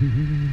Mm-hmm.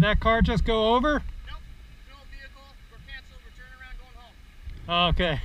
Did that car just go over? Nope. No vehicle. We're canceled. We're turning around going home. Okay.